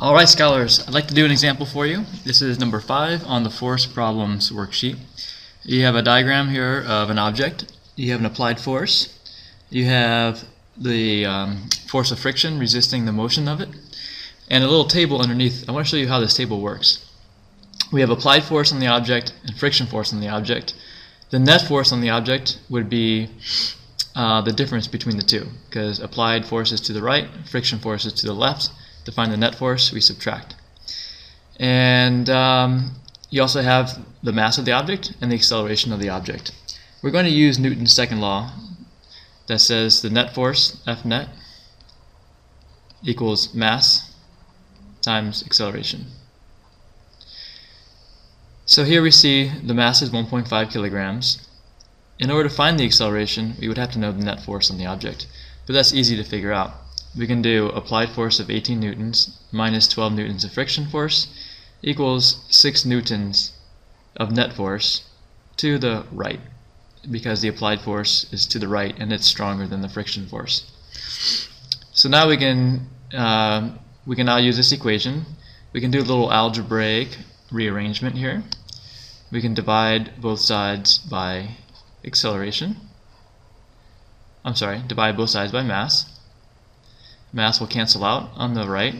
All right, scholars, I'd like to do an example for you. This is number five on the force problems worksheet. You have a diagram here of an object. You have an applied force. You have the um, force of friction resisting the motion of it. And a little table underneath. I want to show you how this table works. We have applied force on the object and friction force on the object. The net force on the object would be uh, the difference between the two because applied force is to the right, friction force is to the left. To find the net force, we subtract. And um, you also have the mass of the object and the acceleration of the object. We're going to use Newton's second law that says the net force, F net, equals mass times acceleration. So here we see the mass is 1.5 kilograms. In order to find the acceleration, we would have to know the net force on the object, but that's easy to figure out. We can do applied force of 18 newtons minus 12 newtons of friction force equals 6 newtons of net force to the right because the applied force is to the right and it's stronger than the friction force. So now we can uh, we can now use this equation. We can do a little algebraic rearrangement here. We can divide both sides by acceleration. I'm sorry, divide both sides by mass. Mass will cancel out on the right.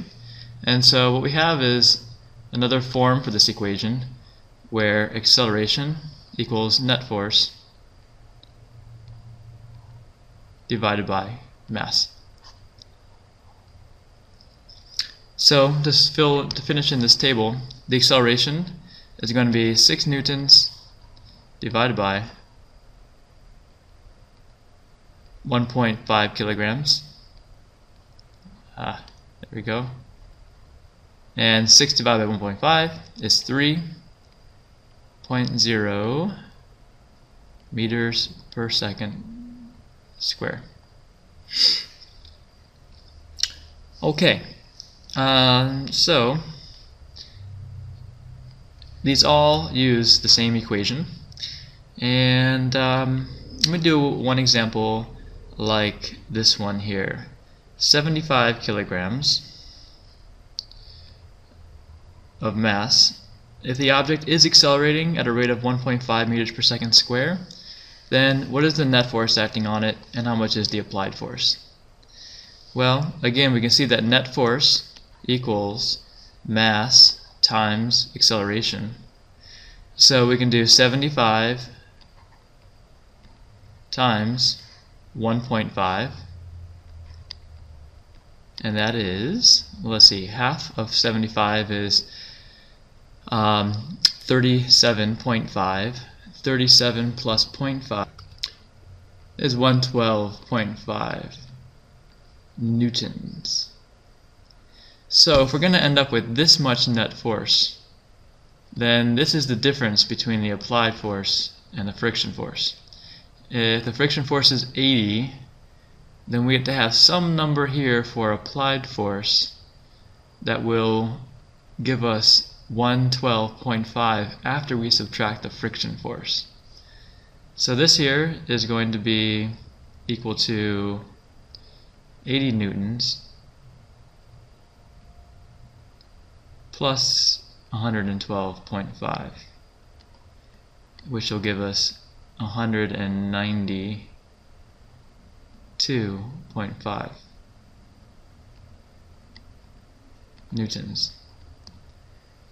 And so what we have is another form for this equation where acceleration equals net force divided by mass. So to, fill, to finish in this table, the acceleration is going to be 6 newtons divided by 1.5 kilograms. Ah, there we go. And 6 divided by 1.5 is 3.0 meters per second square. Okay, um, so these all use the same equation. And um, let me do one example like this one here. 75 kilograms of mass. If the object is accelerating at a rate of 1.5 meters per second square, then what is the net force acting on it and how much is the applied force? Well, again, we can see that net force equals mass times acceleration. So we can do 75 times 1.5 and that is, let's see, half of 75 is um, 37.5. 37 plus 0.5 is 112.5 newtons. So if we're going to end up with this much net force, then this is the difference between the applied force and the friction force. If the friction force is 80, then we have to have some number here for applied force that will give us 112.5 after we subtract the friction force. So this here is going to be equal to 80 newtons plus 112.5 which will give us 192.5 newtons.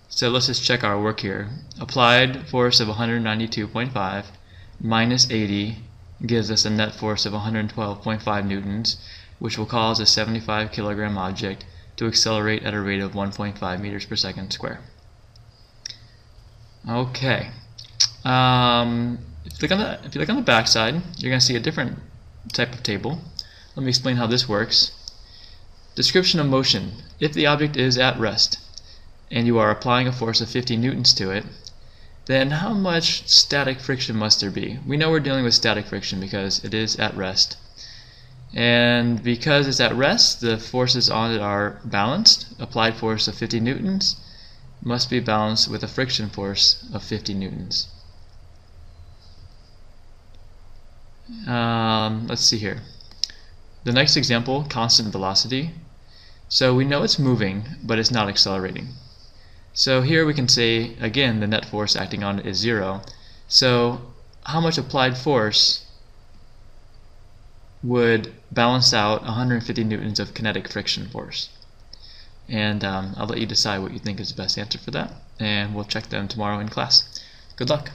So let's just check our work here. Applied force of 192.5 minus 80 gives us a net force of 112.5 newtons, which will cause a 75 kilogram object to accelerate at a rate of 1.5 meters per second square. Okay. Um, if you look on the if you look on the back side, you're going to see a different type of table. Let me explain how this works. Description of motion. If the object is at rest and you are applying a force of 50 newtons to it, then how much static friction must there be? We know we're dealing with static friction because it is at rest. And because it's at rest, the forces on it are balanced. Applied force of 50 newtons must be balanced with a friction force of 50 newtons. Um, let's see here. The next example, constant velocity. So we know it's moving, but it's not accelerating. So here we can say, again, the net force acting on it is zero. So how much applied force would balance out 150 newtons of kinetic friction force? And um, I'll let you decide what you think is the best answer for that, and we'll check them tomorrow in class. Good luck!